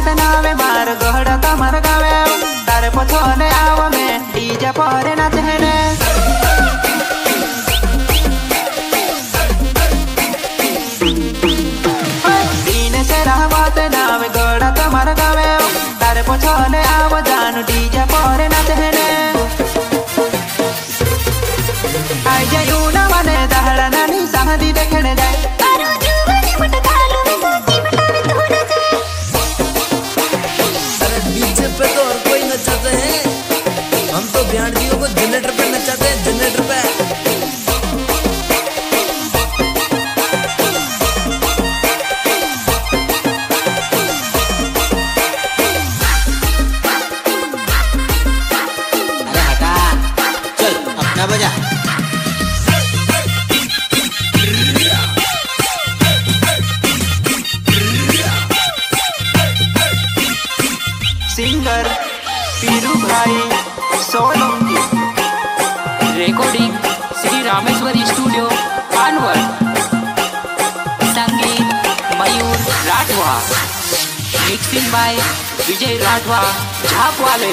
মতে নামে মার গহড়া তোমার গাবে তার পছনে আওয়ামে ডিজে পরে নাচে হেনে দিনে সেরা মতে নামে গড়া তোমার গাবে তার পছনে আওয়া জানু ডিজে পরে নাচে হেনে আই যায় না মানে দাহড়া নানি সাহাদি দেখেনে যায় আরো জীবনে মটকা पीरू भाई सोलंकी। रिकॉर्डिंग श्री रामेश्वरी स्टूडियो पानवल संगीत मयूर राठवा मिक्सिंग बाय विजय राठवा झाप वाले